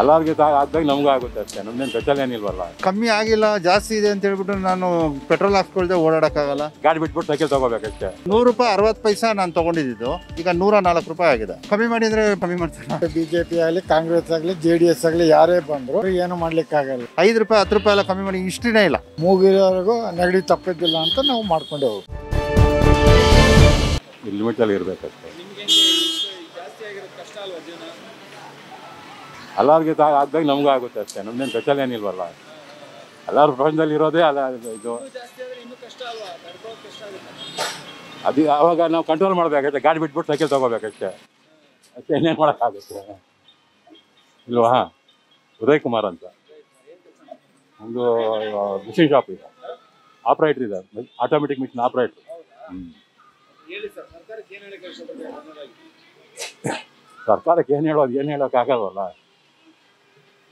ಎಲ್ಲರಿಗೆ ಆದಾಗ ನಮಗೂ ಆಗುತ್ತೆ ಅಷ್ಟೇ. ನಮ್ದೇನು ಸ್ಪೆಷಲ್ ಏನಿಲ್ವಲ್ಲ. ಕಮ್ಮಿ ಆಗಿಲ್ಲ ಜಾಸ್ತಿ ಇದೆ ಅಂತ ಹೇಳ್ಬಿಟ್ಟು ನಾನು ಪೆಟ್ರೋಲ್ ಹಾಕ್ಕೊಳ್ದೆ ಓಡಾಡಕ್ಕಾಗಲ್ಲ. ಗಾಡಿ ಬಿಟ್ಬಿಟ್ಟು ಸೈಕಲ್ ತಗೋಬೇಕಷ್ಟೇ. ನೂರು ರೂಪಾಯಿ ಅರವತ್ತು ಪೈಸಾ ನಾನು ತಗೊಂಡಿದ್ದು. ಈಗ ನೂರ ನಾಲ್ಕು ರೂಪಾಯಿ ಆಗಿದೆ. ಕಮ್ಮಿ ಮಾಡಿದ್ರೆ ಕಮ್ಮಿ ಮಾಡ್ತಾರೆ? ಬಿಜೆಪಿ ಆಗಲಿ ಕಾಂಗ್ರೆಸ್ ಆಗಲಿ ಜೆ ಡಿ ಎಸ್ ಆಗಲಿ ಯಾರೇ ಬಂದ್ರು ಏನು ಮಾಡ್ಲಿಕ್ಕಾಗಲ್ಲ. ಐದು ರೂಪಾಯಿ ಹತ್ತು ರೂಪಾಯಿ ಎಲ್ಲ ಕಮ್ಮಿ ಮಾಡಿ ಇಷ್ಟಿನೇ ಇಲ್ಲ. ಮೂಗಿರೋವರೆಗೂ ನೆಗಡಿ ತಪ್ಪಿದ್ದಿಲ್ಲ ಅಂತ ನಾವು ಮಾಡ್ಕೊಂಡೆ ಹೋಗ್ತೀವಿ. ಇಲ್ಲಿ ಲಿಮಿಟಲ್ಲಿ ಇರಬೇಕಷ್ಟೇ. ಎಲ್ಲರಿಗೆ ಆದಾಗ ನಮಗೂ ಆಗುತ್ತೆ ಅಷ್ಟೇ. ನಮ್ದೇನು ಸ್ಪೆಷಲ್ ಏನಿಲ್ವಲ್ಲ. ಎಲ್ಲರೂ ಪ್ರಪಂಚದಲ್ಲಿ ಇರೋದೇ ಅಲ್ಲ ಇದು. ಅದು ಅವಾಗ ನಾವು ಕಂಟ್ರೋಲ್ ಮಾಡಬೇಕಷ್ಟೇ ಗಾಡಿ ಬಿಟ್ಬಿಟ್ಟು ಸೈಕಲ್ ತೊಗೋಬೇಕಷ್ಟೇ ಅಷ್ಟೇ. ಏನೇನು ಮಾಡೋಕ್ಕಾಗುತ್ತೆ. ಇಲ್ವಾ? ಉದಯ್ ಕುಮಾರ್ ಅಂತ. ಒಂದು ಮಿಷಿನ್ ಶಾಪ್ ಇದೆ. ಆಪ್ರೇಟ್ರ್ ಇದೆ ಆಟೋಮೆಟಿಕ್ ಮಿಷಿನ್ ಆಪ್ರೇಟ್ರ್ ಸರ್ಕಾರಕ್ಕೆ ಏನು ಹೇಳೋದು? ಏನು ಹೇಳೋಕ್ಕಾಗಲ್ವಲ್ಲ?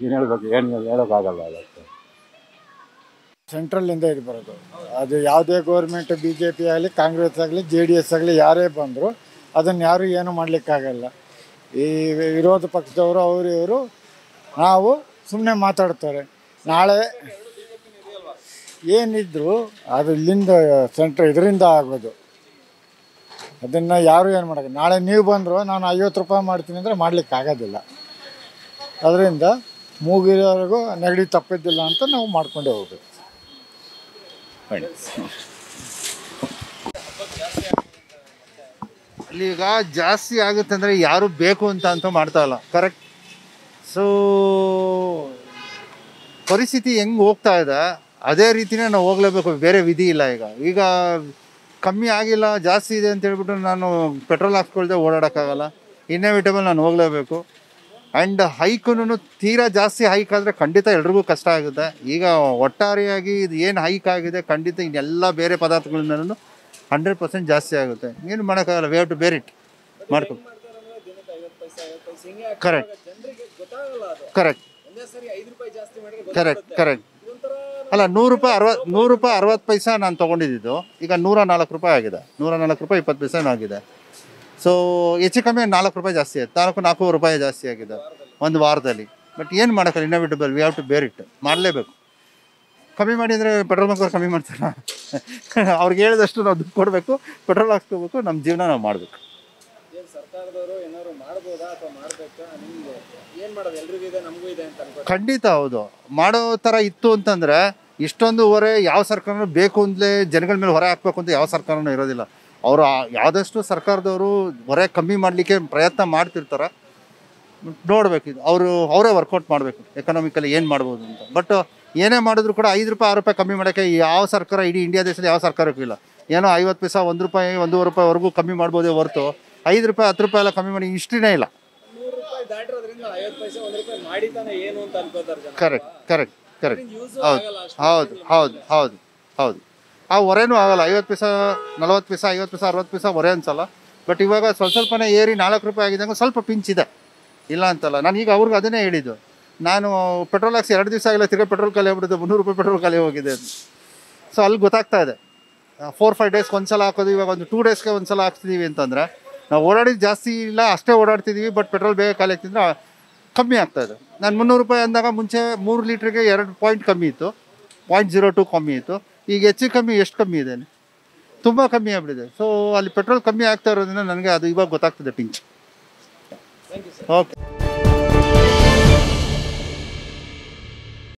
ಏನು ಹೇಳ್ಬೇಕು, ಏನು ಹೇಳೋಕ್ಕಾಗಲ್ಲ ಅದಕ್ಕೆ. ಸೆಂಟ್ರಲ್ ಇಂದ ಬರೋದು. ಅದು ಯಾವುದೇ ಗೌರ್ಮೆಂಟ್ ಬಿ ಜೆ ಪಿ ಆಗಲಿ ಕಾಂಗ್ರೆಸ್ ಆಗಲಿ ಜೆ ಡಿ ಎಸ್ ಆಗಲಿ, ಯಾರೇ ಬಂದರೂ ಅದನ್ನು ಯಾರೂ ಏನು ಮಾಡಲಿಕ್ಕಾಗಲ್ಲ. ಈ ವಿರೋಧ ಪಕ್ಷದವರು, ಅವರು ಇವರು ನಾವು ಸುಮ್ಮನೆ ಮಾತಾಡ್ತಾರೆ. ನಾಳೆ ಏನಿದ್ರು ಅದು ಇಲ್ಲಿಂದ ಸೆಂಟ್ರ್ ಇದರಿಂದ ಆಗೋದು. ಅದನ್ನು ಯಾರು ಏನು ಮಾಡೋದು ನಾಳೆ ನೀವು ಬಂದರು, ನಾನು ಐವತ್ತು ರೂಪಾಯಿ ಮಾಡ್ತೀನಿ ಅಂದರೆ ಮಾಡ್ಲಿಕ್ಕೆ ಆಗೋದಿಲ್ಲ ಅದರಿಂದ ಮೂಗಿರೋವರೆಗೂ ನೆಗಡಿ ತಪ್ಪಿದ್ದಿಲ್ಲ ಅಂತ ನಾವು ಮಾಡ್ಕೊಂಡೇ ಹೋಗ್ಬೇಕು. ಅಲ್ಲಿ ಈಗ ಜಾಸ್ತಿ ಆಗುತ್ತೆ ಅಂದರೆ ಯಾರು ಬೇಕು ಅಂತ ಅಂತ ಮಾಡ್ತಾ ಇಲ್ಲ. ಕರೆಕ್ಟ್ ಸೊ ಪರಿಸ್ಥಿತಿ ಹೆಂಗೆ ಹೋಗ್ತಾ ಇದೆ, ಅದೇ ರೀತಿನೇ ನಾವು ಹೋಗ್ಲೇಬೇಕು, ಬೇರೆ ವಿಧಿ ಇಲ್ಲ ಈಗ. ಈಗ ಕಮ್ಮಿ ಆಗಿಲ್ಲ, ಜಾಸ್ತಿ ಇದೆ ಅಂತ ಹೇಳ್ಬಿಟ್ಟು ನಾನು ಪೆಟ್ರೋಲ್ ಹಾಕ್ಕೊಳ್ದೆ ಓಡಾಡೋಕ್ಕಾಗಲ್ಲ. ಇನ್ನೆವಿಟಬಲ್ ನಾನು ಹೋಗಲೇಬೇಕು. ಆ್ಯಂಡ್ ಹೈಕುನು ತೀರಾ ಜಾಸ್ತಿ ಹೈಕ್ ಆದರೆ ಖಂಡಿತ ಎಲ್ರಿಗೂ ಕಷ್ಟ ಆಗುತ್ತೆ. ಈಗ ಒಟ್ಟಾರೆಯಾಗಿ ಇದು ಏನು ಹೈಕ್ ಆಗಿದೆ, ಖಂಡಿತ ಇನ್ನೆಲ್ಲ ಬೇರೆ ಪದಾರ್ಥಗಳನ್ನ ಹಂಡ್ರೆಡ್ ಪರ್ಸೆಂಟ್ ಜಾಸ್ತಿ ಆಗುತ್ತೆ. ಏನು ಮಾಡೋಕ್ಕಾಗಲ್ಲ we have to bear it it ಮಾಡ್ಕೊ. ಕರೆಕ್ಟ್ ಕರೆಕ್ಟ್ ಕರೆಕ್ಟ್ ಕರೆಕ್ಟ್ ಅಲ್ಲ, ನೂರು ರೂಪಾಯಿ ಅರವತ್ತು ನೂರು ರೂಪಾಯಿ ಅರವತ್ತು ಪೈಸಾ ನಾನು ತೊಗೊಂಡಿದ್ದು. ಈಗ ನೂರ ನಾಲ್ಕು ರೂಪಾಯಿ ಆಗಿದೆ. ನೂರ ನಾಲ್ಕು ರೂಪಾಯಿ ಇಪ್ಪತ್ತು ಪೈಸೆನೂ ಆಗಿದೆ. ಸೊ ಹೆಚ್ಚು ಕಮ್ಮಿ ನಾಲ್ಕು ರೂಪಾಯಿ ಜಾಸ್ತಿ ಆಯ್ತು. ನಾಲ್ಕು ನಾಲ್ಕು ರೂಪಾಯಿ ಜಾಸ್ತಿ ಆಗಿದೆ. ಒಂದು ವಾರದಲ್ಲಿ. ಬಟ್ ಏನು ಮಾಡೋಕ್ಕಲ್ಲ inevitable we have to bear it ಮಾಡಲೇಬೇಕು. ಕಮ್ಮಿ ಮಾಡಿದರೆ ಪೆಟ್ರೋಲ್ ಬಂಕ್ ಕಮ್ಮಿ ಮಾಡ್ತಾರ. ಅವ್ರಿಗೆ ಹೇಳಿದಷ್ಟು ನಾವು ದುಡ್ಡು ಕೊಡಬೇಕು. ಪೆಟ್ರೋಲ್ ಹಾಕ್ಸ್ಕೋಬೇಕು. ನಮ್ಮ ಜೀವನ ನಾವು ಮಾಡಬೇಕು. ಖಂಡಿತ ಹೌದು. ಮಾಡೋ ಥರ ಇತ್ತು ಅಂತಂದರೆ ಇಷ್ಟೊಂದು ಹೊರೆ ಯಾವ ಸರ್ಕಾರನೂ ಬೇಕು ಅಂತಲೇ ಜನಗಳ ಮೇಲೆ ಹೊರೆ ಹಾಕ್ಬೇಕು ಅಂತ ಯಾವ ಸರ್ಕಾರನೂ ಇರೋದಿಲ್ಲ. ಅವರು ಯಾವುದಷ್ಟು ಸರ್ಕಾರದವರು ಹೊರೆ ಕಮ್ಮಿ ಮಾಡಲಿಕ್ಕೆ ಪ್ರಯತ್ನ ಮಾಡ್ತಿರ್ತಾರೆ ನೋಡ್ಬೇಕು ಇದು. ಅವರು ಅವರೇ ವರ್ಕೌಟ್ ಮಾಡಬೇಕು ಎಕನಾಮಿಕಲಿ ಏನು ಮಾಡ್ಬೋದು ಅಂತ. ಬಟ್ ಏನೇ ಮಾಡಿದ್ರು ಕೂಡ ಐದು ರೂಪಾಯಿ ಆರು ರೂಪಾಯಿ ಕಮ್ಮಿ ಮಾಡೋಕ್ಕೆ ಯಾವ ಸರ್ಕಾರ ಇಡೀ ಇಂಡಿಯಾ ದೇಶದಲ್ಲಿ ಯಾವ ಸರ್ಕಾರಕ್ಕೂ ಇಲ್ಲ. ಏನೋ ಐವತ್ತು ಪೈಸಾ ಒಂದು ರೂಪಾಯಿ ಒಂದೂವರೆ ರೂಪಾಯಿವರೆಗೂ ಕಮ್ಮಿ ಮಾಡ್ಬೋದೇ ಹೊರತು ಐದು ರೂಪಾಯಿ ಹತ್ತು ರೂಪಾಯಿ ಎಲ್ಲ ಕಮ್ಮಿ ಮಾಡಿ ಇಷ್ಟೇ ಇಲ್ಲ. ಕರೆಕ್ಟ್ ಕರೆಕ್ಟ್ ಕರೆಕ್ಟ್ ಹೌದು ಹೌದು ಹೌದು ಹೌದು ಹೌದು. ಆ ಹೊರೆನೂ ಆಗಲ್ಲ. ಐವತ್ತು ಪೈಸ, ನಲ್ವತ್ತು ಪೈಸ, ಐವತ್ತು ಪೈಸ, ಅರವತ್ತು ಪೈಸ ಹೊರೆ ಅನ್ಸಲ್ಲ. ಬಟ್ ಇವಾಗ ಸ್ವಲ್ಪ ಸ್ವಲ್ಪನೇ ಏರಿ ನಾಲ್ಕು ರೂಪಾಯಿ ಆಗಿದ್ದಂಗೆ ಸ್ವಲ್ಪ ಪಿಂಚ್ ಇದೆ. ಇಲ್ಲ ಅಂತಲ್ಲ. ನಾನು ಈಗ ಅವ್ರಿಗೆ ಅದನ್ನೇ ಹೇಳಿದ್ದು. ನಾನು ಪೆಟ್ರೋಲ್ ಹಾಕ್ಸಿ ಎರಡು ದಿವಸ ಆಗಿಲ್ಲ, ತಿರ್ಗಿ ಪೆಟ್ರೋಲ್ ಖಾಲಿ ಆಗ್ಬಿಡುತ್ತೆ ಮುನ್ನೂರು ರೂಪಾಯಿ ಪೆಟ್ರೋಲ್ ಖಾಲಿ ಹೋಗಿದೆ ಅಂತ. ಸೊ ಅಲ್ಲಿ ಗೊತ್ತಾಗ್ತಾ ಇದೆ. ಫೋರ್ ಫೈವ್ ಡೇಸ್ಗೆ ಒಂದ್ಸಲ ಹಾಕೋದು, ಇವಾಗ ಒಂದು ಟೂ ಡೇಸ್ಗೆ ಒಂದ್ಸಲ ಹಾಕ್ತಿದ್ದೀವಿ ಅಂತಂದರೆ, ನಾವು ಓಡಾಡಿದ್ದು ಜಾಸ್ತಿ ಇಲ್ಲ, ಅಷ್ಟೇ ಓಡಾಡ್ತಿದ್ದೀವಿ ಬಟ್ ಪೆಟ್ರೋಲ್ ಬೇಗ ಖಾಲಿ ಆಗ್ತಿದ್ರೆ ಕಮ್ಮಿ ಆಗ್ತಾಯಿದೆ ನಾನು ಮುನ್ನೂರು ರೂಪಾಯಿ ಅಂದಾಗ ಮುಂಚೆ ಮೂರು ಲೀಟ್ರಿಗೆ ಎರಡು ಪಾಯಿಂಟ್ ಕಮ್ಮಿ ಇತ್ತು. ಪಾಯಿಂಟ್ ಜೀರೋ ಟು ಕಮ್ಮಿ ಇತ್ತು. ಈಗ ಹೆಚ್ಚು ಕಮ್ಮಿ ಎಷ್ಟು ಕಮ್ಮಿ ಇದೆ? ತುಂಬ ಕಮ್ಮಿ ಆಗ್ಬಿಟ್ಟಿದೆ. ಸೊ ಅಲ್ಲಿ ಪೆಟ್ರೋಲ್ ಕಮ್ಮಿ ಆಗ್ತಾ ಇರೋದ್ರಿಂದ ನನಗೆ ಅದು ಇವಾಗ ಗೊತ್ತಾಗ್ತದೆ ಪಿಂಚ್. ಓಕೆ